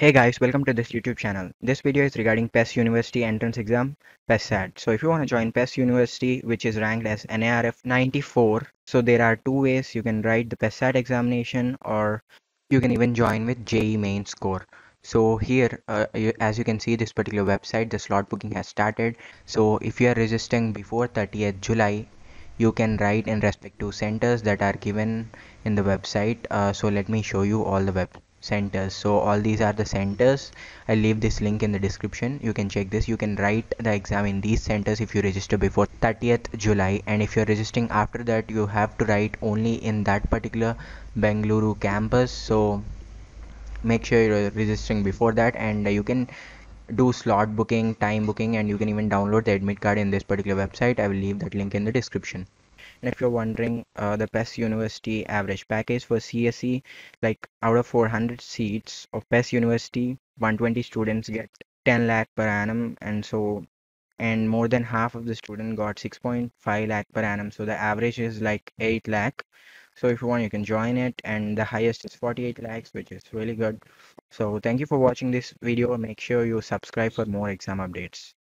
Hey guys, welcome to this YouTube channel. This video is regarding PES University entrance exam, PESSAT. So if you want to join PES University, which is ranked as NIRF 94, so there are two ways you can write the PESSAT examination or you can even join with JEE main score. So here, uh, you, as you can see this particular website, the slot booking has started. So if you are registering before 30th July, you can write in respect to centers that are given in the website. Uh, so let me show you all the web centers. So all these are the centers. I'll leave this link in the description. You can check this. You can write the exam in these centers if you register before 30th july. And if you're registering after that you have to write only in that particular bengaluru campus. So make sure you're registering before that. And uh, you can do slot booking time booking and you can even download the admit card in this particular website. I will leave that link in the description and if you're wondering uh, the PES University average package for CSE, like out of 400 seats of PES University, 120 students get 10 lakh per annum, and so and more than half of the student got 6.5 lakh per annum. So the average is like 8 lakh. So if you want, you can join it, and the highest is 48 lakhs, which is really good. So thank you for watching this video. Make sure you subscribe for more exam updates.